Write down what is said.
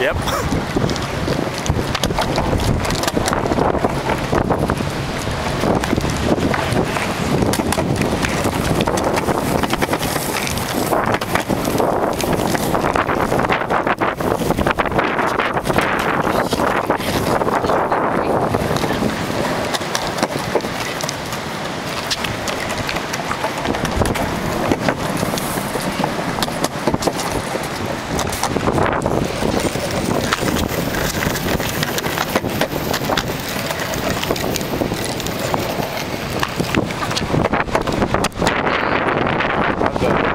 Yep. go.